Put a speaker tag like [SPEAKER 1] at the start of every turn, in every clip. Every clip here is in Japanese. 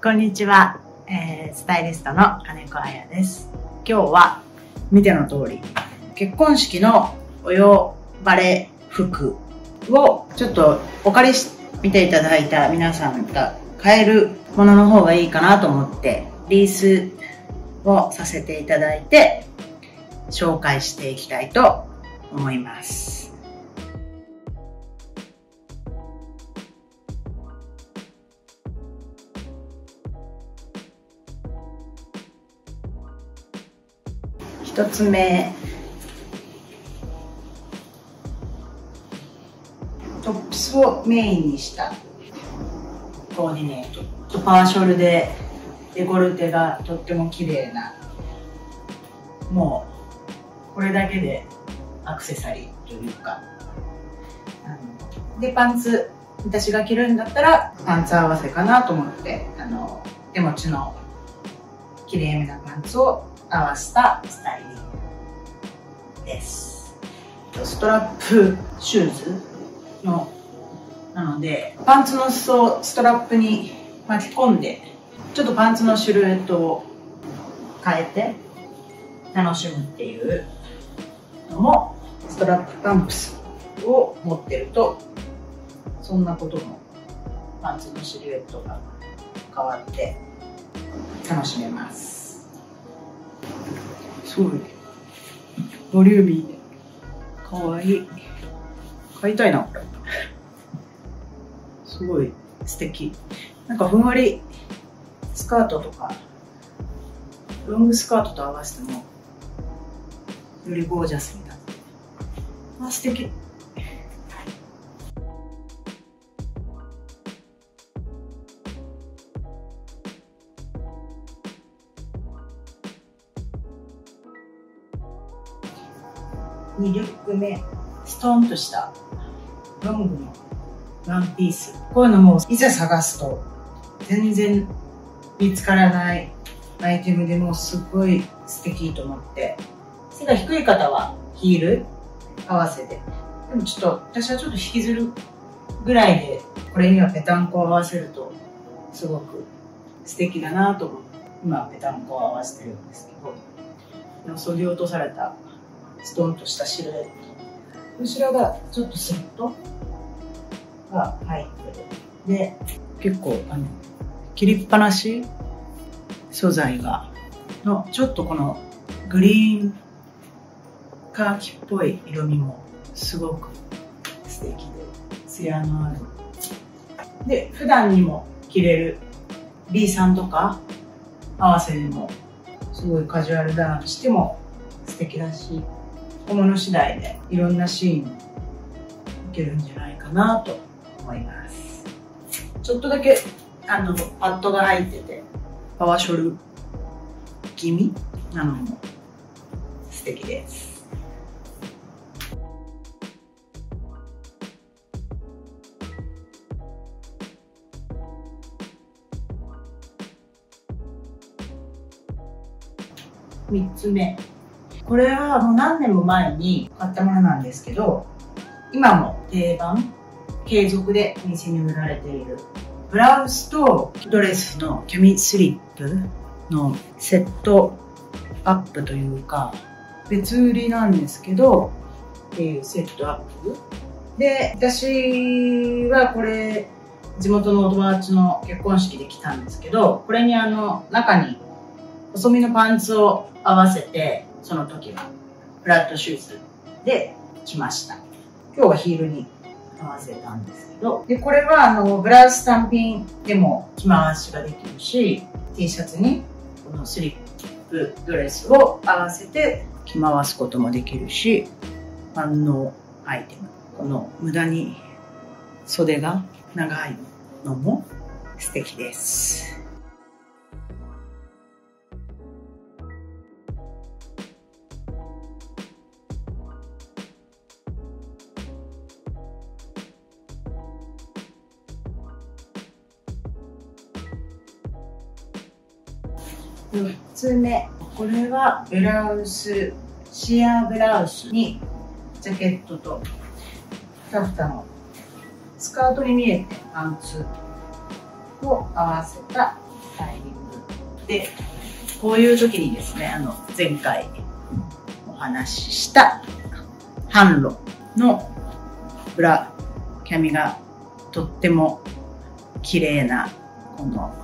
[SPEAKER 1] こんにちは、えー、スタイリストの金子彩です。今日は見ての通り結婚式のお呼ばれ服をちょっとお借りし見ていただいた皆さんが買えるものの方がいいかなと思ってリースをさせていただいて紹介していきたいと思います。一つ目。トップスをメインにした。コーディネート。とパーショルでデコルテがとっても綺麗な。もうこれだけでアクセサリーというか。でパンツ私が着るんだったらパンツ合わせかなと思ってあの手持ちの綺麗めなパンツを合わせたスタイリングです。ストラップシューズの、なので、パンツの裾をストラップに巻き込んで、ちょっとパンツのシルエットを変えて楽しむっていうのも、ストラップパンプスを持ってると、そんなこともパンツのシルエットが変わって楽しめます。すごい。ボリューミーで。かわいい。買いたいな、これ。すごい素敵。なんかふんわりスカートとか、ロングスカートと合わせても、よりゴージャスになって。あ、素敵。2リュック目、ストンとしたロングのワンピース。こういうのもいざ探すと全然見つからないアイテムでもすごい素敵と思って。背が低い方はヒール合わせて。でもちょっと私はちょっと引きずるぐらいでこれにはペタンコを合わせるとすごく素敵だなと思って今ペタンコを合わせてるんですけど、そぎ落とされたストンとしたシルエット。後ろがちょっとスッとが入ってる。で、結構、あの、切りっぱなし素材が、の、ちょっとこのグリーンカーキっぽい色味もすごく素敵で、艶のある。で、普段にも着れる B さんとか合わせにもすごいカジュアルダウンしても素敵だし、小物次第でいろんなシーンいけるんじゃないかなと思います。ちょっとだけあのパッドが入ってて。パワーショル気味なのも素敵です。3つ目。これはもう何年も前に買ったものなんですけど、今も定番、継続でお店に売られている、ブラウスとドレスのキャミスリップのセットアップというか、別売りなんですけど、っていうセットアップ。で、私はこれ、地元のお友達の結婚式で来たんですけど、これにあの、中に細身のパンツを合わせて、その時はフラットシューズで来ました。今日はヒールに合わせたんですけどでこれはあのブラウス単品でも着回しができるし T シャツにこのスリップドレスを合わせて着回すこともできるし万能アイテム。この無駄に袖が長いのも素敵です。4つ目。これはブラウスシアーブラウスにジャケットとタフタのスカートに見えてパンツを合わせたタイミング。でこういう時にですねあの前回お話しした販路の裏キャミがとっても綺麗なこの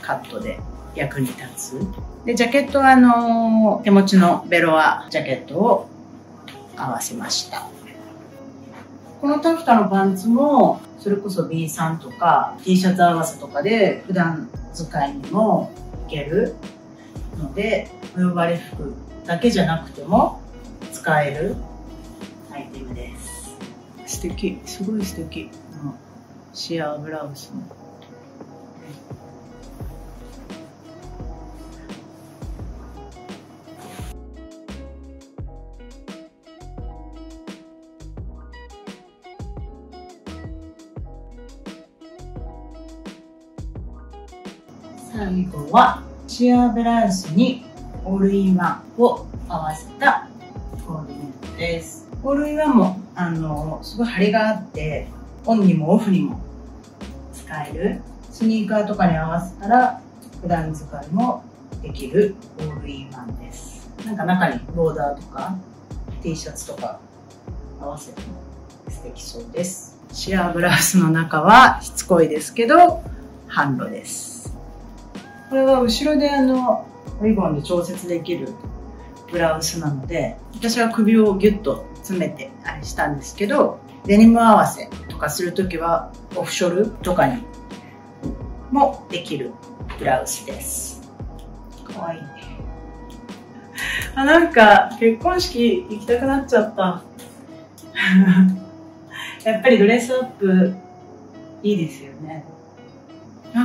[SPEAKER 1] カットで役に立つ。でジャケットはあの手持ちのベロアジャケットを合わせました。このタフタのパンツもそれこそ B さんとか T シャツ合わせとかで普段使いにもいけるのでお呼ばれ服だけじゃなくても使えるアイテムです。素敵。すごい素敵。シアーブラウスも最後はシアブラウスにオールインワンを合わせたコーディネートです。オールインワンもあのすごい張りがあってオンにもオフにも使えるスニーカーとかに合わせたら普段使いもできるオールインワンです。なんか中にボーダーとか T シャツとか合わせても素敵そうです。シアーブラウスの中はしつこいですけど、ハンロです。これは後ろであのリボンで調節できるブラウスなので私は首をギュッと詰めてあれしたんですけどデニム合わせとかするときはオフショルとかにもできるブラウスです。かわいいね。あなんか結婚式行きたくなっちゃった。やっぱりドレスアップいいですよね。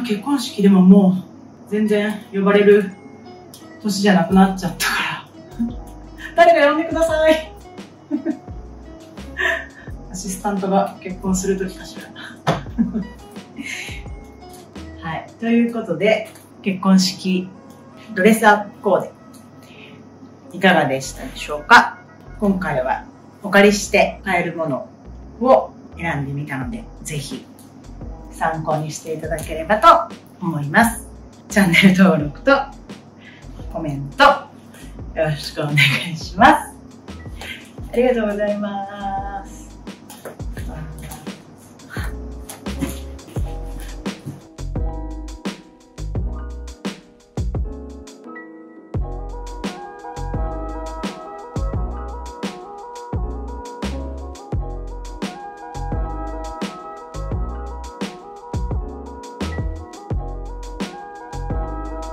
[SPEAKER 1] 結婚式でももう全然呼ばれる年じゃなくなっちゃったから。誰か呼んでください。アシスタントが結婚する時かしら。はい。ということで結婚式ドレスアップコーデ。いかがでしたでしょうか？今回はお借りして買えるものを選んでみたのでぜひ参考にしていただければと思います。チャンネル登録とコメントよろしくお願いします。ありがとうございます。